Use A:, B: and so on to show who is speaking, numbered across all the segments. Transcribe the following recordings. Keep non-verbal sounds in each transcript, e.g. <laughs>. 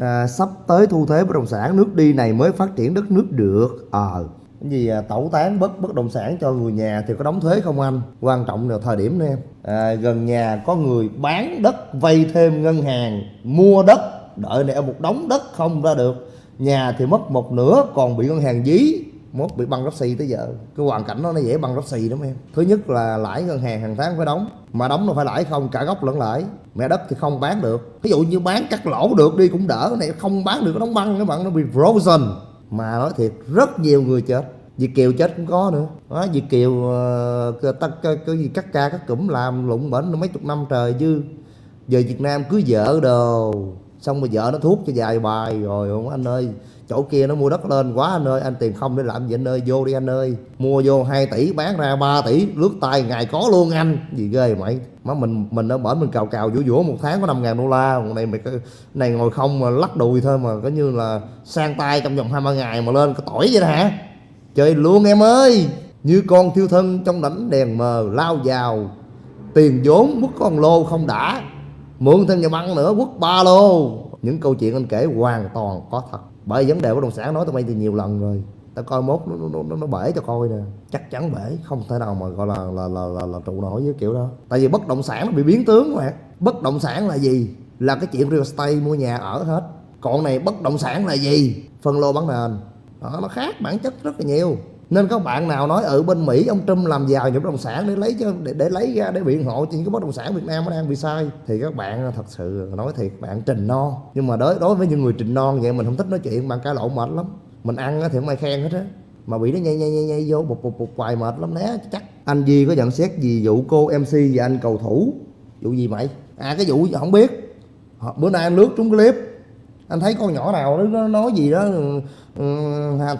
A: à, sắp tới thu thuế bất động sản nước đi này mới phát triển đất nước được. Ờ cái gì à, tẩu tán bất bất động sản cho người nhà thì có đóng thuế không anh? Quan trọng là thời điểm nè. Em à, gần nhà có người bán đất vay thêm ngân hàng mua đất đợi này một đống đất không ra được. Nhà thì mất một nửa còn bị ngân hàng dí mốt bị băng rắp xì tới giờ. Cái hoàn cảnh đó nó dễ băng rắp xì lắm em. Thứ nhất là lãi ngân hàng hàng tháng phải đóng. Mà đóng nó phải lãi không cả gốc lẫn lãi. Mẹ đất thì không bán được. Ví dụ như bán cắt lỗ được đi cũng đỡ. Này không bán được nó đóng băng các bạn nó bị frozen. Mà nói thiệt rất nhiều người chết. Việt Kiều chết cũng có nữa. Đó, Việt Kiều uh, cái, cái, cái gì cắt ca cắt cụm làm lụng bển mấy chục năm trời chứ giờ Việt Nam cứ vợ đồ xong rồi vợ nó thuốc cho dài bài rồi, không, anh ơi, chỗ kia nó mua đất lên quá anh ơi, anh tiền không để làm gì anh ơi, vô đi anh ơi. Mua vô 2 tỷ, bán ra 3 tỷ, lướt tay ngày có luôn anh. Gì ghê mày. Má mình mình ở bển mình cào cào vũ vỗ một tháng có 5 ngàn đô la. Còn này mày này ngồi không mà lắc đùi thôi mà có như là sang tay trong vòng 20 ngày mà lên có tỏi vậy đó hả? Chơi luôn em ơi. Như con thiêu thân trong đánh đèn mờ lao vào, tiền vốn mất con lô không đã mượn thêm nhà băng nữa quất ba lô. Những câu chuyện anh kể hoàn toàn có thật. Bởi vấn đề bất động sản nói tụi bay từ nhiều lần rồi. Ta coi mốt nó, nó, nó, nó bể cho coi nè. Chắc chắn bể không thể nào mà gọi là là là là, là trụ nổi với kiểu đó. Tại vì bất động sản nó bị biến tướng mà. Bất động sản là gì? Là cái chuyện real estate mua nhà ở hết. Còn này bất động sản là gì? Phân lô bán nền. Đó, nó khác bản chất rất là nhiều nên các bạn nào nói ở bên Mỹ ông Trump làm giàu những bất động sản để lấy cho để, để lấy ra để biện hộ cho những cái bất động sản Việt Nam nó đang bị sai? Thì các bạn ờ, thật sự nói thiệt bạn trình non nhưng mà đối đối với những người trình non vậy mình không thích nói chuyện bạn cãi lộn mệt lắm. Mình ăn thì không ai khen hết á. Mà bị nó nhây nhây nhây nhây vô bụp bụp bụp hoài mệt lắm né chắc. Anh Di có nhận xét gì vụ cô MC và anh cầu thủ? Vụ gì mày? À cái vụ không biết. Bữa nay anh lướt trúng clip. Anh thấy con nhỏ nào nó nói gì đó ừ, ừ,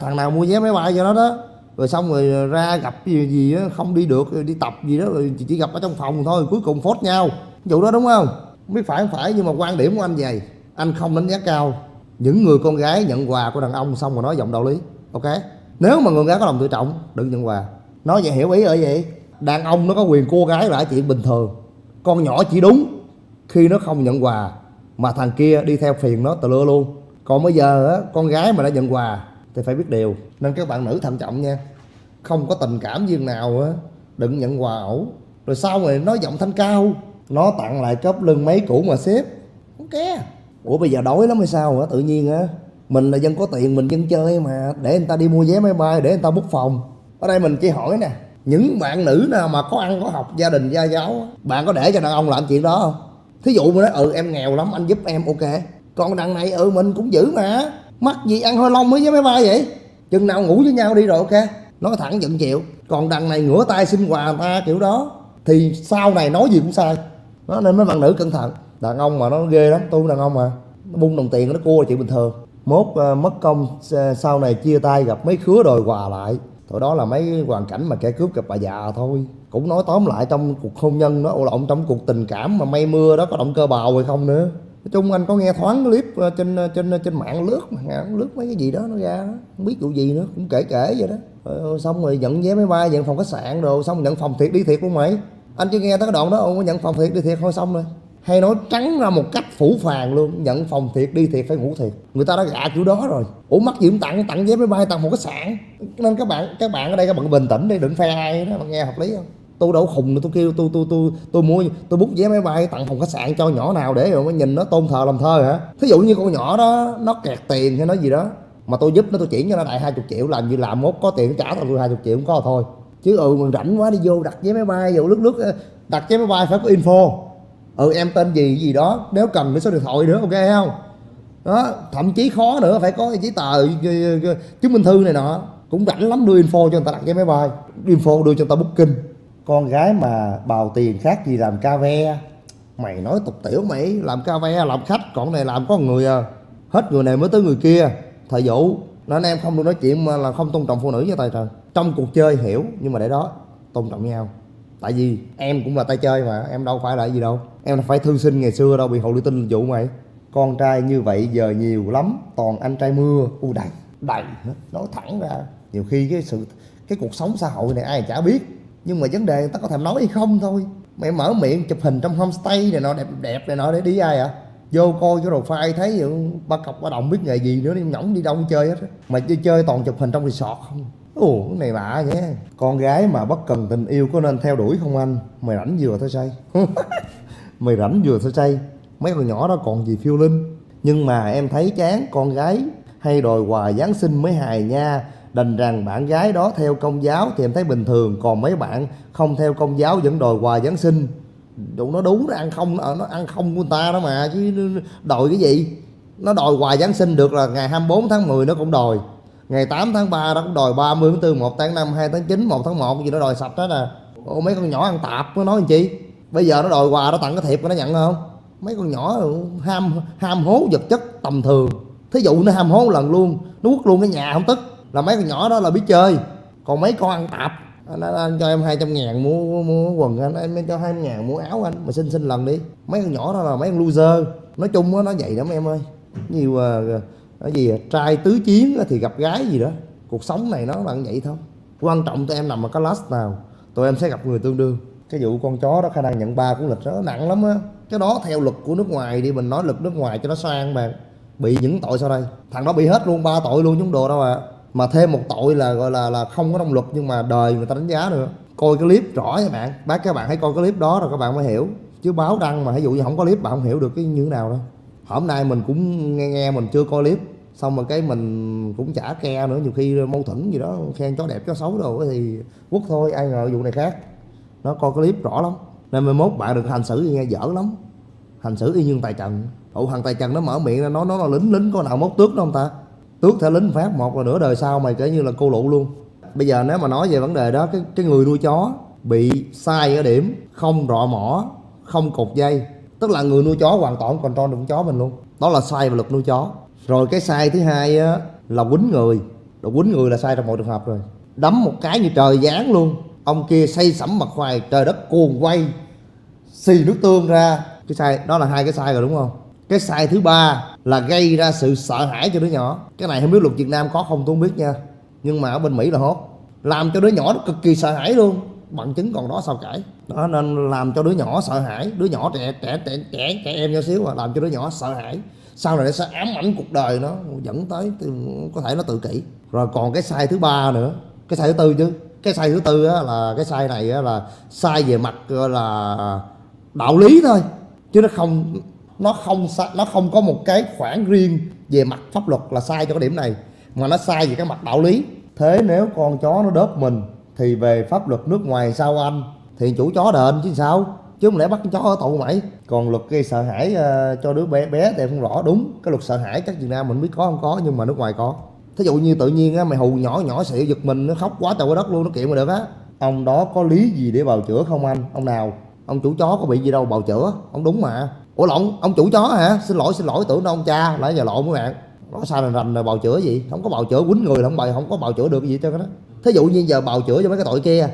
A: thằng nào mua vé máy bay cho nó đó rồi xong rồi ra gặp gì gì đó, không đi được đi tập gì đó rồi chỉ gặp ở trong phòng thôi cuối cùng phốt nhau. Vụ đó đúng không? Không biết phải không phải nhưng mà quan điểm của anh vậy. Anh không đánh giá cao. Những người con gái nhận quà của đàn ông xong rồi nói giọng đạo lý ok? Nếu mà người gái có lòng tự trọng đừng nhận quà. Nói vậy hiểu ý ở vậy. Đàn ông nó có quyền cô gái là chuyện bình thường. Con nhỏ chỉ đúng khi nó không nhận quà mà thằng kia đi theo phiền nó tờ lưa luôn. Còn bây giờ á, con gái mà đã nhận quà thì phải biết điều. Nên các bạn nữ thận trọng nha. Không có tình cảm duyên nào á, đừng nhận quà ẩu. Rồi sau này nói giọng thanh cao, nó tặng lại cấp lưng mấy cũ mà xếp. Ok ủa, bây giờ đói lắm hay sao hả? Tự nhiên á, mình là dân có tiền, mình dân chơi mà. Để người ta đi mua vé máy bay, để người ta bút phòng. Ở đây mình chỉ hỏi nè, những bạn nữ nào mà có ăn, có học, gia đình, gia giáo bạn có để cho đàn ông làm chuyện đó không? Thí dụ mà nói ừ em nghèo lắm, anh giúp em, ok. Còn đằng này ừ mình cũng giữ mà mắc gì ăn hơi lông mới với máy bay vậy? Chừng nào ngủ với nhau đi rồi ok. Nói thẳng giận chịu còn đằng này ngửa tay xin quà người ta kiểu đó. Thì sau này nói gì cũng sai. Nó nên mấy bạn nữ cẩn thận. Đàn ông mà nó ghê lắm. Tôi đàn ông mà. Nó bung đồng tiền nó cua là chuyện bình thường. Mốt uh, mất công ờ, sau này chia tay gặp mấy khứa đòi quà lại. Thôi đó là mấy hoàn cảnh mà kẻ cướp gặp bà già thôi. Cũng nói tóm lại trong cuộc hôn nhân đó lộn trong cuộc tình cảm mà mây mưa đó có động cơ bào hay không nữa nói chung anh có nghe thoáng clip ờ, trên ờ, trên ờ, trên mạng lướt mà lướt mấy cái gì đó nó ra không biết vụ gì nữa cũng kể kể vậy đó. Rồi, xong rồi nhận vé máy bay nhận phòng khách sạn rồi xong nhận phòng thiệt đi thiệt luôn mày. Anh chưa nghe tới cái đoạn đó ông có nhận phòng thiệt đi thiệt thôi xong rồi. Hay nói trắng ra một cách phủ phàng luôn nhận phòng thiệt đi thiệt phải ngủ thiệt. Người ta đã gạ kiểu đó rồi. Ủa mắc gì cũng tặng tặng vé máy bay tặng một khách sạn. Nên các bạn các bạn ở đây các bạn bình tĩnh đi đừng phe ai đó mà nghe hợp lý không? Tôi đâu khùng tôi kêu tôi tôi tôi tôi mua tôi bút vé máy bay, tặng phòng khách sạn cho nhỏ nào để rồi nhìn nó tôn thờ làm thơ hả? Thí dụ như con nhỏ đó, nó kẹt tiền hay nói gì đó, mà tôi giúp nó, tôi chuyển cho nó đại hai chục triệu, làm như làm mốt, có tiền trả tao tôi hai chục triệu cũng có thôi. Chứ ừ mình rảnh quá đi vô đặt vé máy bay, vô lướt lướt, đặt vé máy bay phải có info. Ừ em tên gì gì đó, nếu cần cái số điện thoại nữa, ok không? Đó, thậm chí khó nữa, phải có giấy tờ chứng minh thư này nọ. Cũng rảnh lắm, đưa info cho người ta đặt vé máy bay. Info đưa cho người ta booking con gái mà bào tiền khác gì làm ca ve? Mày nói tục tiểu mày, làm ca ve, làm khách, còn này làm có người à. Hết người này mới tới người kia. Thời vụ nên em không được nói chuyện mà là không tôn trọng phụ nữ với tài trần trong cuộc chơi hiểu, nhưng mà để đó, tôn trọng nhau. Tại vì em cũng là tay chơi mà, em đâu phải là gì đâu. Em phải thư sinh ngày xưa đâu, bị hậu ly tinh vụ mày. Con trai như vậy giờ nhiều lắm, toàn anh trai mưa, u đầy. Đầy nói thẳng ra. Nhiều khi cái sự, cái cuộc sống xã hội này ai chả biết nhưng mà vấn đề người ta có thèm nói hay không thôi. Mày mở miệng chụp hình trong homestay này nọ, đẹp đẹp này nọ để đi ai à vô coi cái đồ phai thấy ba cọc ba đồng biết nghề gì nữa, đi nhõng đi đâu chơi hết mà chơi chơi toàn chụp hình trong resort không? Ồ, cái này lạ nhé. Con gái mà bất cần tình yêu có nên theo đuổi không anh? Mày rảnh vừa thôi say. <laughs> Mày rảnh vừa thôi say. Mấy con nhỏ đó còn gì phiêu linh. Nhưng mà em thấy chán con gái hay đòi quà giáng sinh mới hài nha đành rằng bạn gái đó theo công giáo thì em thấy bình thường, còn mấy bạn không theo công giáo vẫn đòi quà giáng sinh. Đủ nó đúng nó ăn không ờ, nó ăn không của người ta đó mà, chứ đòi cái gì? Nó đòi quà giáng sinh được là ngày 24 tháng 10 nó cũng đòi, ngày 8 tháng 3 nó cũng đòi 30 tháng 4 1 tháng 5 2 tháng 9 1 tháng 1 gì nó đòi sạch hết à. Ô mấy con nhỏ ăn tạp nó nói làm chi? Bây giờ nó đòi quà nó tặng cái thiệp nó nhận không? Mấy con nhỏ ham ham hố vật chất tầm thường. Thí dụ nó ham hố lần luôn, nó quất luôn cái nhà không tức là mấy con nhỏ đó là biết chơi. Còn mấy con ăn tạp. Anh, anh, anh cho em 200 ngàn mua mua quần anh em cho 200 ngàn mua áo anh mà xin xin lần đi. Mấy con nhỏ đó là mấy con loser. Nói chung đó, nó vậy lắm em ơi. Nhiều uh, cái gì à, trai tứ chiến thì gặp gái gì đó. Cuộc sống này nó là vậy thôi. Quan trọng tụi em nằm ở cái last nào tụi em sẽ gặp người tương đương. Cái vụ con chó đó khả năng nhận ba của lịch đó nặng lắm á. Cái đó theo luật của nước ngoài đi mình nói luật nước ngoài cho nó sang mà. Bị những tội sau đây. Thằng đó bị hết luôn ba tội luôn chúng đồ đâu à mà thêm một tội là, gọi là là không có động luật nhưng mà đời người ta đánh giá nữa coi cái clip rõ các bạn. Bác, các bạn hãy coi cái clip đó rồi các bạn mới hiểu. Chứ báo đăng mà ví dụ như không có clip bạn không hiểu được cái như thế nào đâu. Hôm nay mình cũng nghe nghe mình chưa coi clip. Xong rồi cái mình cũng chả ke nữa. Nhiều khi mâu thuẫn gì đó, khen chó đẹp chó xấu đồ thì quất thôi, ai ngờ vụ này khác. Nó coi cái clip rõ lắm. Nên mai mốt bạn được hành xử nghe dở lắm. Hành xử y như tài trần. Ụ thằng tài trần nó mở miệng nó nó là lính lính có nào mốt tước đâu không ta? Tước theo lính phát một là nửa đời sau mày kể như là cô lụ luôn. Bây giờ nếu mà nói về vấn đề đó cái cái người nuôi chó bị sai ở điểm không rọ mỏ không cột dây tức là người nuôi chó hoàn toàn còn control được con chó mình luôn. Đó là sai về luật nuôi chó. Rồi cái sai thứ hai á, là quýnh người. Rồi quýnh người là sai trong mọi trường hợp rồi. Đấm một cái như trời giáng luôn. Ông kia say sẩm mặt hoài trời đất cuồng quay xì nước tương ra. Cái sai đó là hai cái sai rồi đúng không? Cái sai thứ ba là gây ra sự sợ hãi cho đứa nhỏ. Cái này không biết luật việt nam có không tôi không biết nha. Nhưng mà ở bên mỹ là hốt. Làm cho đứa nhỏ nó cực kỳ sợ hãi luôn. Bằng chứng còn đó sao cãi đó nên làm cho đứa nhỏ sợ hãi. Đứa nhỏ trẻ trẻ trẻ trẻ, trẻ em nhỏ xíu mà làm cho đứa nhỏ sợ hãi. Sau này nó sẽ ám ảnh cuộc đời nó dẫn tới có thể nó tự kỷ. Rồi còn cái sai thứ ba nữa. Cái sai thứ tư chứ. Cái sai thứ tư á, là cái sai này á, là sai về mặt gọi là đạo lý thôi. Chứ nó không nó không nó không có một cái khoản riêng về mặt pháp luật là sai cho cái điểm này mà nó sai về cái mặt đạo lý. Thế nếu con chó nó đớp mình thì về pháp luật nước ngoài sao anh? Thì chủ chó đền chứ sao? Chứ không lẽ bắt con chó ở tù mày? Còn luật gây sợ hãi uh, cho đứa bé bé thì không rõ. Đúng cái luật sợ hãi chắc việt nam mình biết có không có nhưng mà nước ngoài có. Thí dụ như tự nhiên á mày hù nhỏ nhỏ xịu giật mình nó khóc quá trời quá đất luôn nó kiện mà được á. Ông đó có lý gì để bào chữa không anh? Ông nào? Ông chủ chó có bị gì đâu bào chữa. Ông đúng mà ủa lộn ông chủ chó hả? Xin lỗi xin lỗi tưởng đâu ông cha. Lại giờ lộn mấy bạn. Nó sao là rành là bào chữa gì? Không có bào chữa quýnh người không bày không có bào chữa được gì cho cái đó thí dụ như giờ bào chữa cho mấy cái tội kia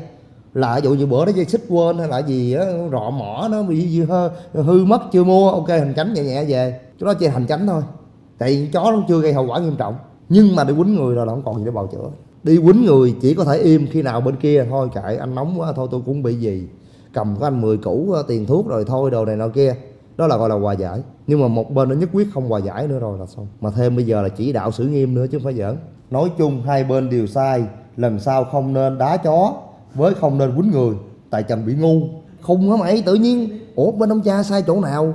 A: là ví dụ như bữa đó dây xích quên hay là gì đó rọ mỏ nó bị hư, hư mất chưa mua ok hành tránh nhẹ nhẹ về. Cái đó chỉ hành tránh thôi. Tại chó nó chưa gây hậu quả nghiêm trọng. Nhưng mà đi quýnh người rồi là không còn gì để bào chữa. Đi quýnh người chỉ có thể im khi nào bên kia. Thôi kệ anh nóng quá thôi tôi cũng bị gì. Cầm có anh 10 củ tiền thuốc rồi thôi đồ này nọ kia đó là gọi là hòa giải. Nhưng mà một bên nó nhất quyết không hòa giải nữa rồi là xong. Mà thêm bây giờ là chỉ đạo xử nghiêm nữa chứ không phải giỡn. Nói chung hai bên đều sai. Lần sau không nên đá chó với không nên quýnh người. Tại chồng bị ngu. Khùng hả mày? Tự nhiên, ủa, bên ông cha sai chỗ nào?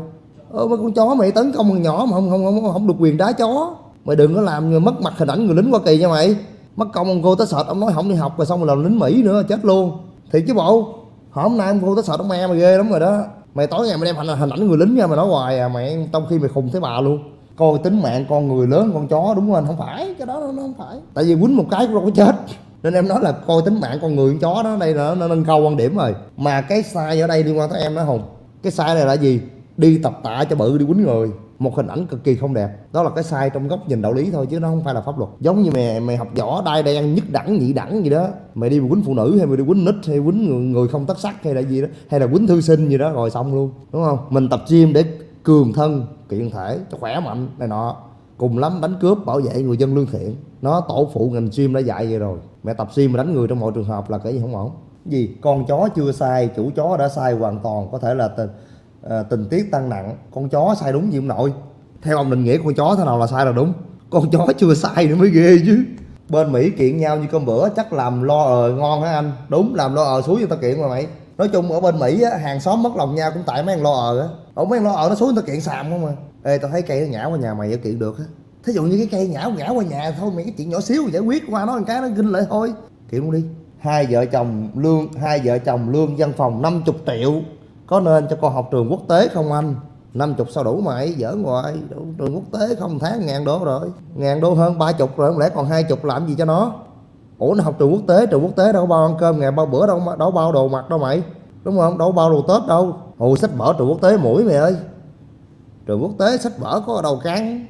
A: Ơ mấy con chó mày tấn công con nhỏ mà không không không không được quyền đá chó. Mày đừng có làm người mất mặt hình ảnh người lính hoa kỳ nha mày. Mất công ông cô tới sệt, ông nói không đi học rồi xong rồi làm lính mỹ nữa, chết luôn. Thì chứ bộ. Hôm nay ông cô tới sệt ông me mày ghê lắm rồi đó mày tối ngày mày đem hình, hình ảnh người lính nha mày nói hoài à mày trong khi mày khùng thấy bà luôn. Coi tính mạng con người lớn con chó đúng không anh? Không phải cái đó nó không phải. Tại vì quýnh một cái cũng đâu có chết. Nên em nói là coi tính mạng con người con chó đó đây là nó nâng cao quan điểm rồi. Mà cái sai ở đây liên quan tới em đó hùng. Cái sai này là gì? Đi tập tạ cho bự đi quýnh người. Một hình ảnh cực kỳ không đẹp. Đó là cái sai trong góc nhìn đạo lý thôi chứ nó không phải là pháp luật. Giống như mày mày học võ đai đen nhất đẳng nhị đẳng gì đó. Mày đi quýnh phụ nữ hay mày đi quýnh nít hay quýnh người, người không tất sắc hay là gì đó hay là quýnh thư sinh gì đó rồi xong luôn đúng không? Mình tập gym để cường thân kiện thể cho khỏe mạnh này nọ. Cùng lắm đánh cướp bảo vệ người dân lương thiện. Nó tổ phụ ngành gym đã dạy vậy rồi. Mẹ tập gym mà đánh người trong mọi trường hợp là cái gì không ổn? Gì? Con chó chưa sai chủ chó đã sai hoàn toàn. Có thể là tình à, tình tiết tăng nặng con chó sai đúng gì ông nội. Theo ông định nghĩa con chó thế nào là sai là đúng? Con chó chưa sai nữa mới ghê chứ. Bên mỹ kiện nhau như cơm bữa chắc làm lo ờ ngon hả anh? Đúng làm lo ờ xuống người ta kiện mà mày. Nói chung ở bên mỹ á, hàng xóm mất lòng nhau cũng tại mấy thằng lo ờ á. Ở mấy thằng lo ờ nó xuống người ta kiện xàm không mà ê tao thấy cây nó nhả qua nhà mày giải kiện được á. Thí dụ như cái cây nhả nhả qua nhà thôi mày cái chuyện nhỏ xíu giải quyết qua nó một cái nó kinh lại thôi. Kiện luôn đi. Hai vợ chồng lương hai vợ chồng lương văn phòng 50 triệu có nên cho con học trường quốc tế không anh? 50 sao đủ mày giỡn ngoài đủ trường quốc tế không tháng ngàn đô rồi. Ngàn đô hơn ba chục rồi không lẽ còn hai chục làm gì cho nó? Ủa nó học trường quốc tế trường quốc tế đâu có bao ăn cơm ngày bao bữa đâu đâu bao đồ mặc đâu mày. Đúng không? Đâu bao đồ tết đâu. Hồi sách vở trường quốc tế mũi mày ơi. Trường quốc tế sách vở có đầu cán.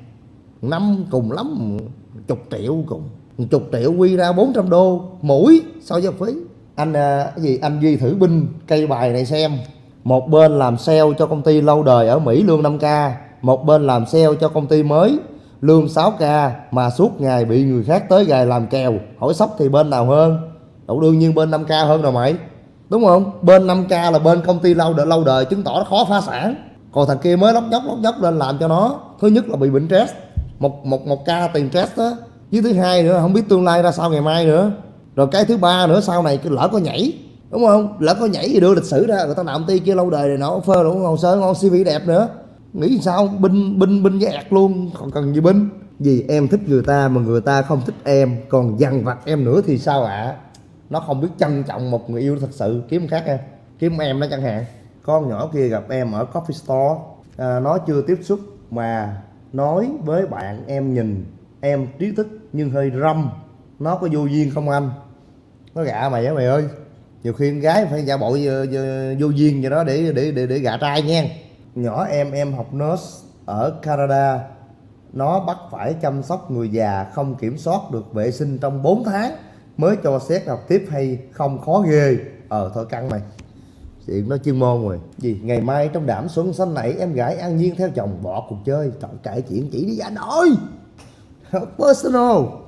A: Năm cùng lắm chục triệu cùng. Chục triệu quy ra 400 đô. Mũi so với phí? Anh à, cái gì? Anh duy thử binh cây bài này xem một bên làm sale cho công ty lâu đời ở Mỹ lương 5k một bên làm sale cho công ty mới lương 6k mà suốt ngày bị người khác tới gài làm kèo, hỏi sốc thì bên nào hơn? Đậu đương nhiên bên 5k hơn rồi mày. Đúng không? Bên 5k là bên công ty lâu đời lâu đời chứng tỏ nó khó phá sản. Còn thằng kia mới lóc nhóc lóc nhóc lên làm cho nó. Thứ nhất là bị bệnh stress. Một một một ca tiền stress đó. Với thứ hai nữa, không biết tương lai ra sao ngày mai nữa. Rồi cái thứ ba nữa, sau này cứ lỡ có nhảy đúng không? Lỡ có nhảy gì đưa lịch sử ra người ta làm ty kia lâu đời này nó phơ đủ hồ sơ ngon cv đẹp nữa. Nghĩ sao? Binh binh binh với ẹt luôn. Còn cần gì binh. Vì em thích người ta mà người ta không thích em. Còn dằn vặt em nữa thì sao ạ? Nó không biết trân trọng một người yêu thật sự. Kiếm khác em. Kiếm em đó chẳng hạn. Con nhỏ kia gặp em ở coffee store. À, nó chưa tiếp xúc mà nói với bạn em nhìn. Em trí thức nhưng hơi râm. Nó có vô duyên không anh? Nó gạ mày á mày ơi nhiều khi con gái phải giả bộ vô, vô, vô duyên vậy đó để để để để gạ trai nha. Nhỏ em em học nurse ở Canada. Nó bắt phải chăm sóc người già không kiểm soát được vệ sinh trong 4 tháng. Mới cho xét học tiếp hay không khó ghê. Ờ thôi căng mày. Chuyện nó chuyên môn rồi. Gì ngày mai trong đảm xuân xanh nảy em gái an nhiên theo chồng bỏ cuộc chơi. Trời kệ chuyện chỉ đi giả nội personal.